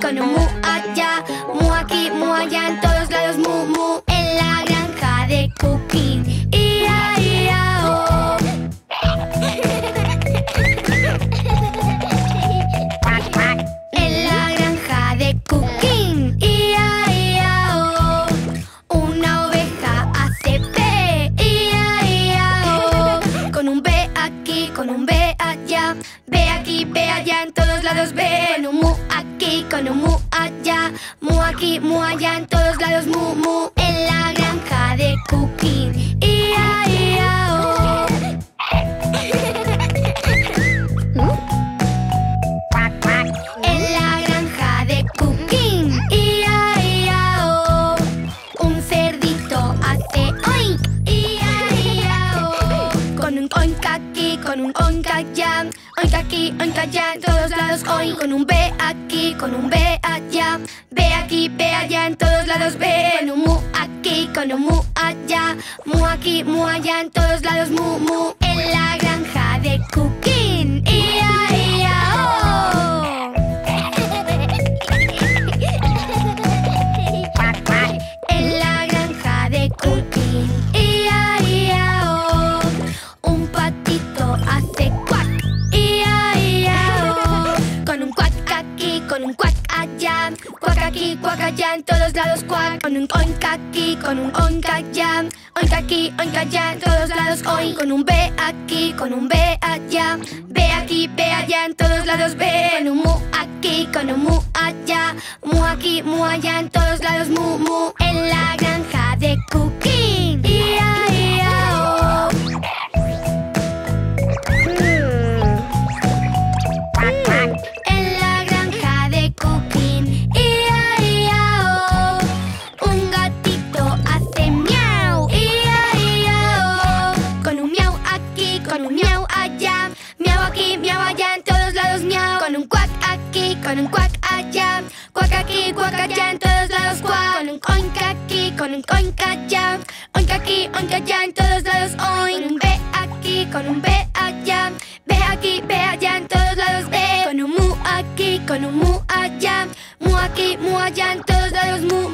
con un mu allá, mu aquí, mu allá, en todos lados, mu, mu, en la granja de Cooking. Ia, ia, oh. En la granja de Cooking. Ia, ia, oh. Una oveja hace pe. Ia, ia, oh. Con un B aquí, con un B allá. B aquí, B allá, en todos lados, B. Con un con un mu allá, mu aquí, mu allá, en todos lados mu, mu, en la granja de Cooking. Ia, ia, oh. En la granja de Cooking. Ia, ia, oh. Un cerdito hace oink. Ia, ia, oh. Con un oink aquí, con un oink allá. Oink aquí, oink allá, en todos lados oink. Con un B aquí, con un B allá. B aquí, B allá, en todos lados B. Con un mu aquí, con un mu allá. Mu aquí, mu allá, en todos lados mu, mu. En la granja de Cooking. Un cuac allá. Cuac aquí, cuac allá, en todos lados cuac. Con un oink aquí, con un oink allá. Oink aquí, oink allá, en todos lados oink. Con un B aquí, con un B allá. B aquí, B allá, en todos lados B. Con un mu aquí, con un mu allá. Mu aquí, mu allá, en todos lados mu, con un cuac allá. Cuac aquí, cuac allá, en todos lados cuac. Con un oink aquí, con un oink allá. Oink aquí, oink allá, en todos lados oink. Con un B aquí, con un B allá. B aquí, B allá, en todos lados B. Con un mu aquí, con un mu allá. Mu aquí, mu allá, en todos lados mu,